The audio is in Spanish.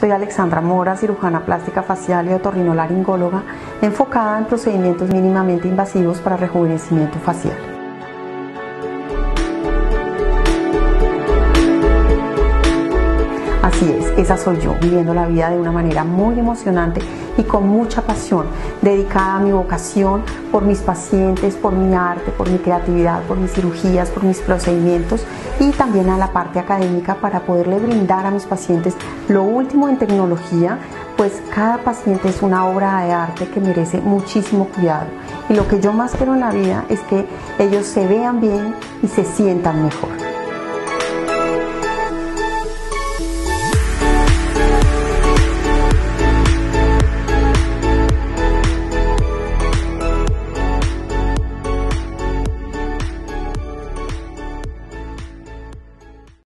Soy Alexandra Mora, cirujana plástica facial y otorrinolaringóloga, enfocada en procedimientos mínimamente invasivos para rejuvenecimiento facial. Así es, esa soy yo, viviendo la vida de una manera muy emocionante y con mucha pasión, dedicada a mi vocación por mis pacientes, por mi arte, por mi creatividad, por mis cirugías, por mis procedimientos y también a la parte académica para poderle brindar a mis pacientes lo último en tecnología, pues cada paciente es una obra de arte que merece muchísimo cuidado. Y lo que yo más quiero en la vida es que ellos se vean bien y se sientan mejor.